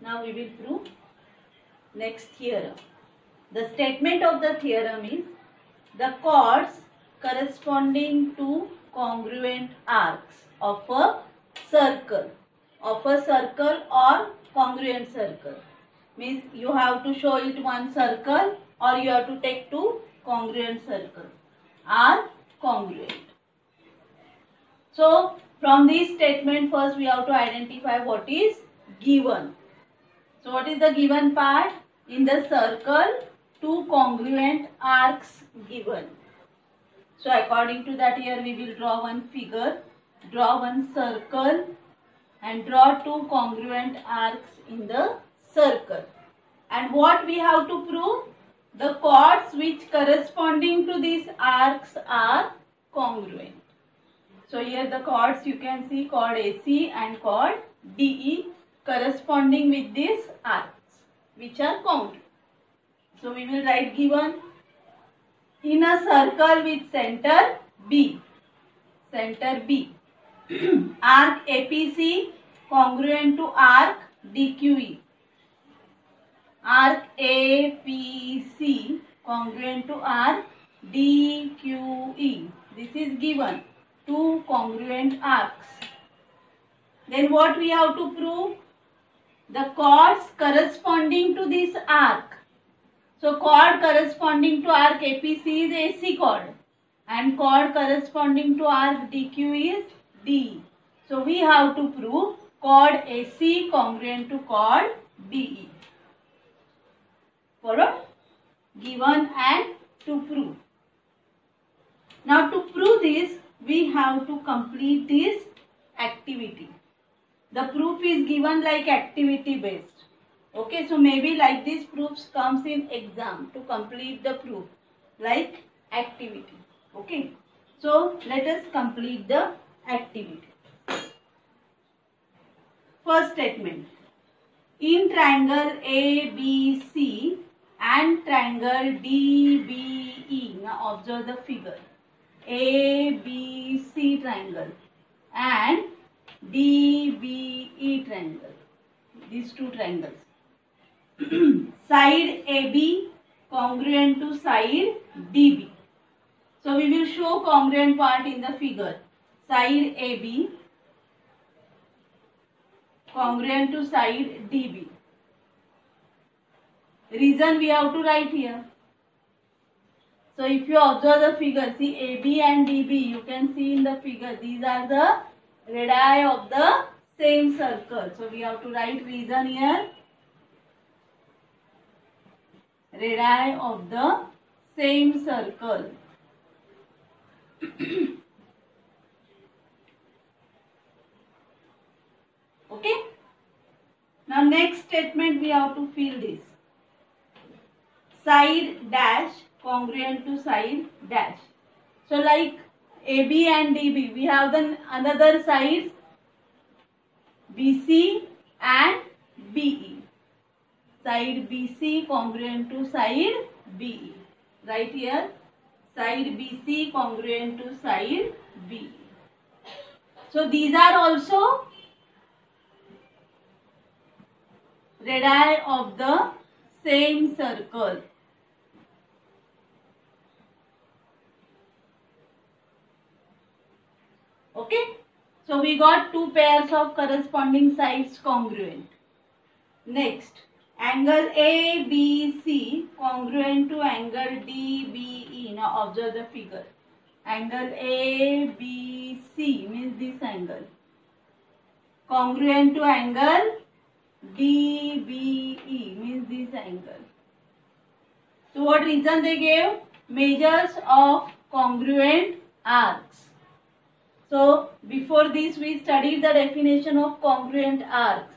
Now we will prove next theorem. The statement of the theorem is the chords corresponding to congruent arcs of a circle of a circle or congruent circle means you have to show it one circle or you have to take two congruent circles are congruent. So from this statement first we have to identify what is given. So what is the given part? In the circle two congruent arcs given. So according to that here we will draw one figure, draw one circle and draw two congruent arcs in the circle. And what we have to prove? The chords which corresponding to these arcs are congruent. So here the chords you can see chord AC and chord DE corresponding with these arcs which are congruent. So we will write given in a circle with center B. Center B. arc APC congruent to arc DQE arc APC congruent to arc DQE. This is given two congruent arcs. Then what we have to prove? The chords corresponding to this arc. So chord corresponding to arc APC is AC chord and chord corresponding to arc DQ is D. So we have to prove chord AC congruent to chord DE a given and to prove. Now to prove this, we have to complete this activity. The proof is given like activity based. Okay, so maybe like this proofs comes in exam to complete the proof like activity. Okay, so let us complete the activity. First statement. In triangle ABC, and triangle DBE. Now observe the figure. ABC triangle and DBE triangle. These two triangles. side AB congruent to side DB. So we will show congruent part in the figure. Side AB congruent to side DB. Reason we have to write here. So if you observe the figure, see AB and DB, you can see in the figure, these are the radii of the same circle. So we have to write reason here. Radii of the same circle. okay. Now next statement we have to fill this side dash congruent to side dash. So like AB and DB, we have the another sides BC and BE. Side BC congruent to side BE. Right here, side BC congruent to side BE. So these are also radii of the same circle. Okay. So we got two pairs of corresponding sides congruent. Next, angle ABC congruent to angle DBE. Now observe the figure. Angle ABC means this angle. Congruent to angle DBE means this angle. So what reason they gave? Measures of congruent arcs. So before this we studied the definition of congruent arcs.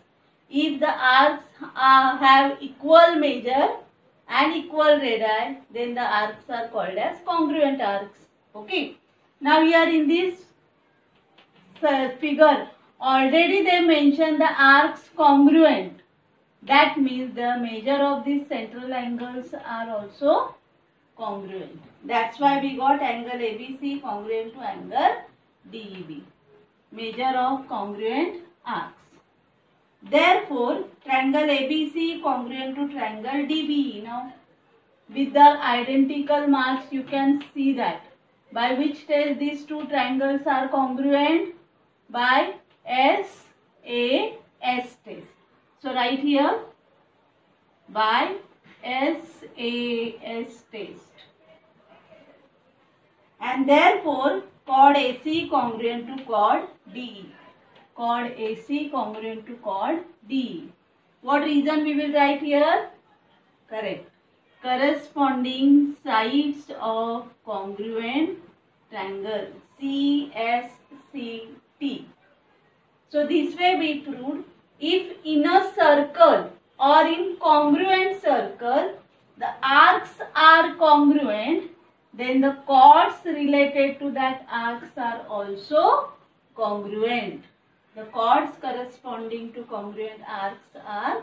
If the arcs uh, have equal measure and equal radii, then the arcs are called as congruent arcs. Okay. Now here in this uh, figure, already they mentioned the arcs congruent. That means the measure of these central angles are also congruent. That's why we got angle ABC congruent to angle DEB. Measure of congruent arcs. Therefore, triangle ABC congruent to triangle DBE. Now, with the identical marks, you can see that. By which test these two triangles are congruent? By S, A, S test. So, write here by S, A, S test. And therefore, chord AC congruent to chord DE chord AC congruent to chord D. What reason we will write here? Correct. Corresponding sides of congruent triangle CSCT. So this way we proved if in a circle or in congruent circle the arcs are congruent then the chords related to that arcs are also congruent. The chords corresponding to congruent arcs are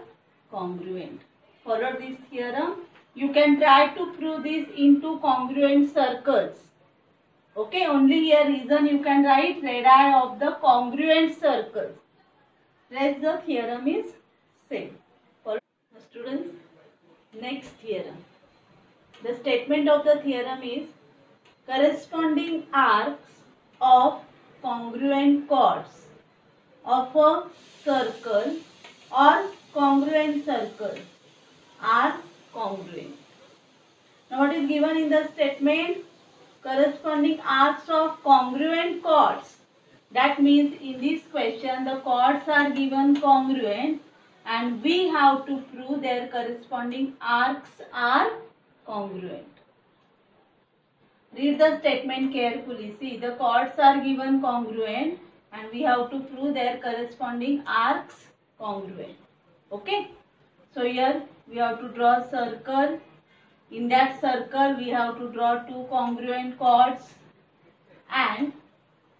congruent. Follow this theorem. You can try to prove this into congruent circles. Okay, only here reason you can write radii of the congruent circles. Rest the theorem is same. Follow students. Next theorem. The statement of the theorem is corresponding arcs of congruent chords of a circle or congruent circle are congruent. Now what is given in the statement? Corresponding arcs of congruent chords. That means in this question the chords are given congruent and we have to prove their corresponding arcs are congruent. Read the statement carefully. See the chords are given congruent and we have to prove their corresponding arcs congruent. Okay. So here we have to draw a circle. In that circle we have to draw two congruent chords and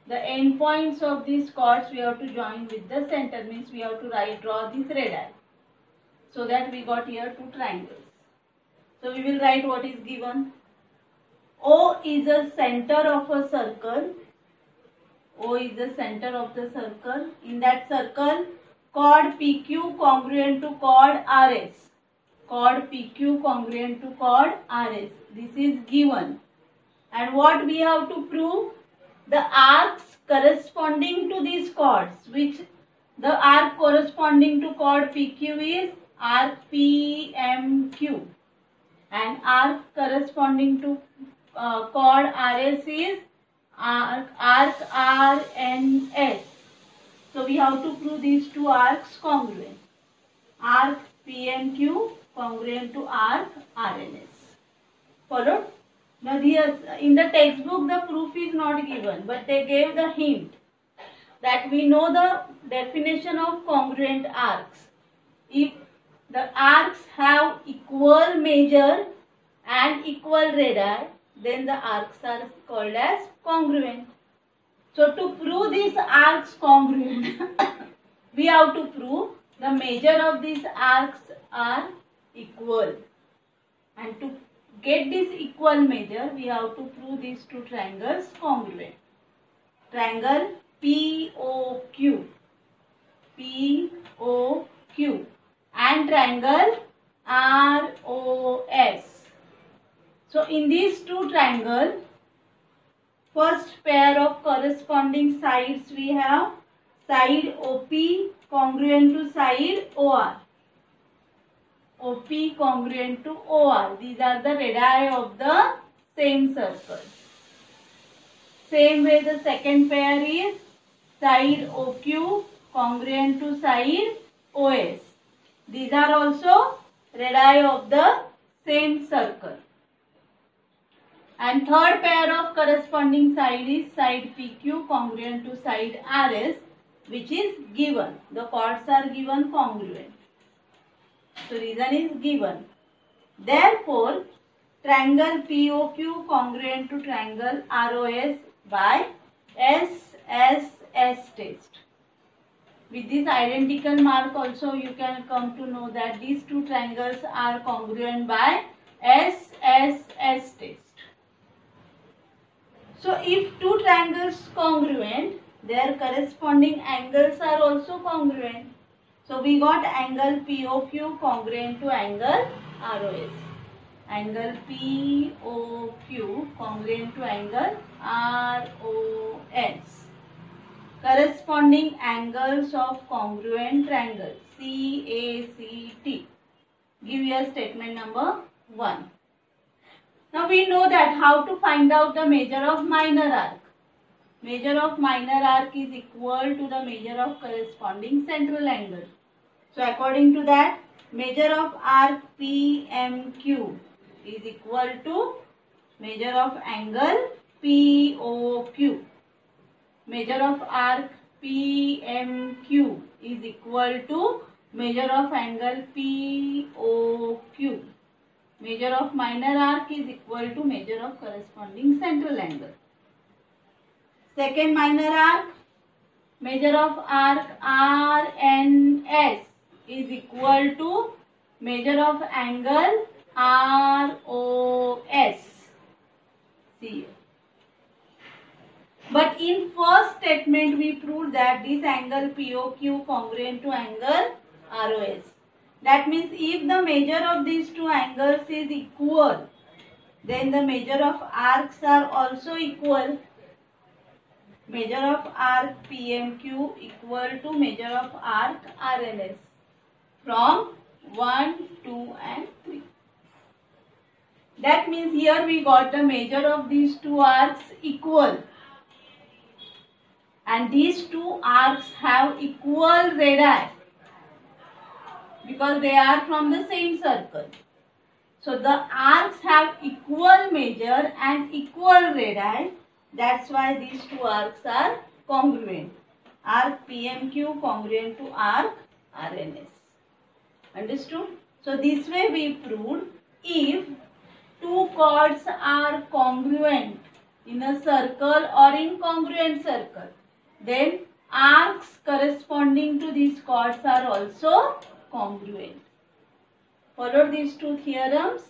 the endpoints of these chords we have to join with the center means we have to write draw this red radii. So that we got here two triangles. So we will write what is given. O is a center of a circle O is the center of the circle. In that circle, chord PQ congruent to chord RS. Chord PQ congruent to chord RS. This is given. And what we have to prove? The arcs corresponding to these chords, which the arc corresponding to chord PQ is arc PMQ. And arc corresponding to uh, chord RS is arc, R and S. So we have to prove these two arcs congruent. Arc PMQ congruent to arc RNS. Followed? Now here in the textbook the proof is not given but they gave the hint that we know the definition of congruent arcs. If the arcs have equal measure and equal radii then the arcs are called as congruent. So to prove these arcs congruent, we have to prove the measure of these arcs are equal. And to get this equal measure, we have to prove these two triangles congruent. Triangle POQ, POQ and triangle ROS. So in these two triangles, first pair of corresponding sides we have side OP congruent to side OR. OP congruent to OR. These are the radii of the same circle. Same way the second pair is side OQ congruent to side OS. These are also radii of the same circle. And third pair of corresponding side is side PQ congruent to side RS which is given. The chords are given congruent. So reason is given. Therefore, triangle POQ congruent to triangle ROS by SSS test. With this identical mark also you can come to know that these two triangles are congruent by SSS test. So if two triangles congruent, their corresponding angles are also congruent. So we got angle POQ congruent to angle ROS. Angle POQ congruent to angle ROS. Corresponding angles of congruent triangle CACT. Give your statement number 1. Now we know that how to find out the measure of minor arc. Measure of minor arc is equal to the measure of corresponding central angle. So according to that, measure of arc PMQ is equal to measure of angle POQ. Measure of arc PMQ is equal to measure of angle POQ. Measure of minor arc is equal to measure of corresponding central angle. Second minor arc, measure of arc RNS is equal to measure of angle ROS. See But in first statement we proved that this angle POQ congruent to angle ROS. That means if the measure of these two angles is equal, then the measure of arcs are also equal. Measure of arc PMQ equal to measure of arc RNS from 1, 2 and 3. That means here we got the measure of these two arcs equal. And these two arcs have equal radii because they are from the same circle. So the arcs have equal measure and equal radii. That's why these two arcs are congruent. Arc PMQ congruent to arc RNS. Understood? So this way we proved if two chords are congruent in a circle or incongruent circle, then arcs corresponding to these chords are also congruent. Follow these two theorems